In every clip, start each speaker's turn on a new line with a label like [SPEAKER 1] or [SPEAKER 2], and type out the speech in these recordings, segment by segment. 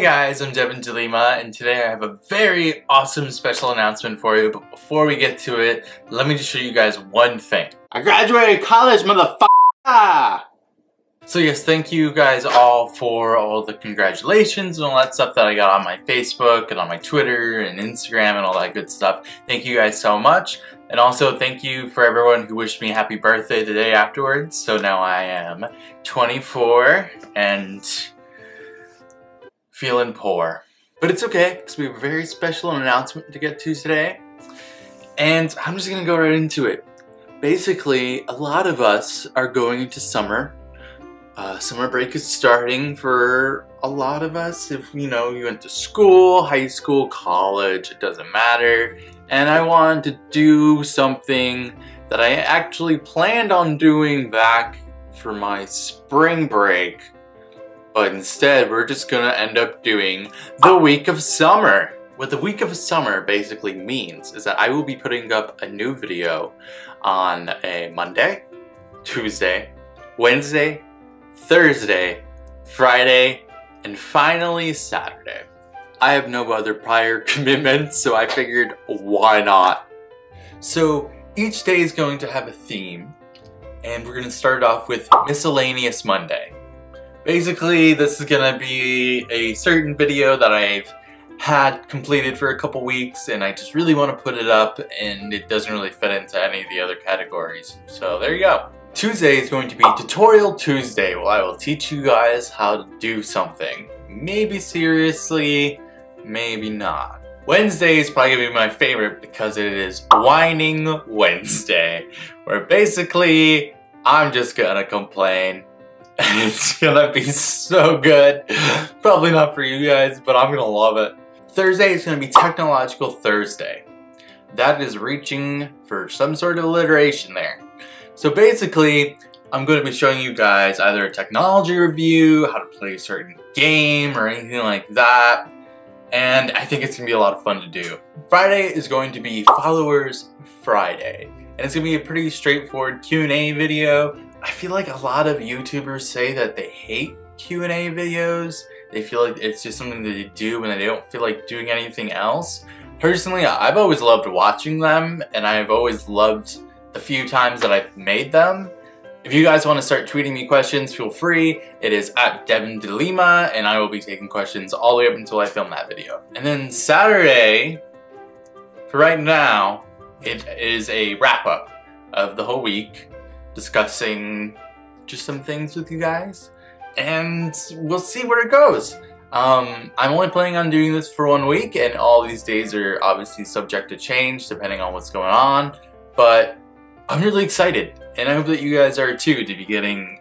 [SPEAKER 1] Hey guys, I'm Devin de Lima, and today I have a very awesome special announcement for you, but before we get to it, let me just show you guys one thing.
[SPEAKER 2] I graduated college, motherfucker!
[SPEAKER 1] So yes, thank you guys all for all the congratulations and all that stuff that I got on my Facebook and on my Twitter and Instagram and all that good stuff. Thank you guys so much. And also thank you for everyone who wished me happy birthday the day afterwards. So now I am 24 and feeling poor. But it's okay, because we have a very special announcement to get to today. And I'm just gonna go right into it. Basically, a lot of us are going into summer. Uh, summer break is starting for a lot of us. If, you know, you went to school, high school, college, it doesn't matter. And I wanted to do something that I actually planned on doing back for my spring break but instead, we're just gonna end up doing the week of summer. What the week of summer basically means is that I will be putting up a new video on a Monday, Tuesday, Wednesday, Thursday, Friday, and finally Saturday. I have no other prior commitments, so I figured why not? So each day is going to have a theme, and we're gonna start off with Miscellaneous Monday. Basically, this is gonna be a certain video that I've had completed for a couple weeks and I just really want to put it up and it doesn't really fit into any of the other categories. So there you go. Tuesday is going to be Tutorial Tuesday where I will teach you guys how to do something. Maybe seriously, maybe not. Wednesday is probably gonna be my favorite because it is Whining Wednesday, where basically I'm just gonna complain it's gonna be so good. Probably not for you guys, but I'm gonna love it. Thursday is gonna be Technological Thursday. That is reaching for some sort of alliteration there. So basically, I'm going to be showing you guys either a technology review, how to play a certain game, or anything like that. And I think it's going to be a lot of fun to do. Friday is going to be Followers Friday. And it's going to be a pretty straightforward Q&A video I feel like a lot of YouTubers say that they hate Q&A videos. They feel like it's just something that they do when they don't feel like doing anything else. Personally, I've always loved watching them, and I've always loved the few times that I've made them. If you guys want to start tweeting me questions, feel free. It is at Devin de Lima, and I will be taking questions all the way up until I film that video. And then Saturday, for right now, it is a wrap-up of the whole week discussing just some things with you guys. And we'll see where it goes. Um, I'm only planning on doing this for one week and all these days are obviously subject to change depending on what's going on. But I'm really excited and I hope that you guys are too to be getting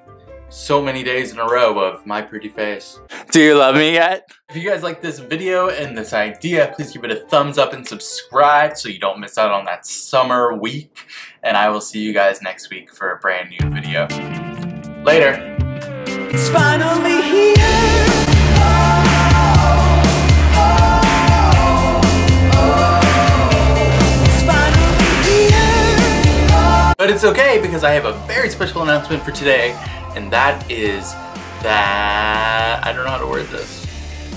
[SPEAKER 1] so many days in a row of my pretty face.
[SPEAKER 2] Do you love me yet?
[SPEAKER 1] If you guys like this video and this idea, please give it a thumbs up and subscribe so you don't miss out on that summer week. And I will see you guys next week for a brand new video. Later. It's finally here. But it's okay because I have a very special announcement for today and that is that I don't know how to word this.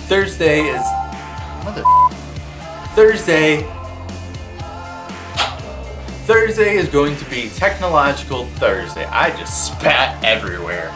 [SPEAKER 1] Thursday is mother Thursday Thursday is going to be Technological Thursday. I just spat everywhere.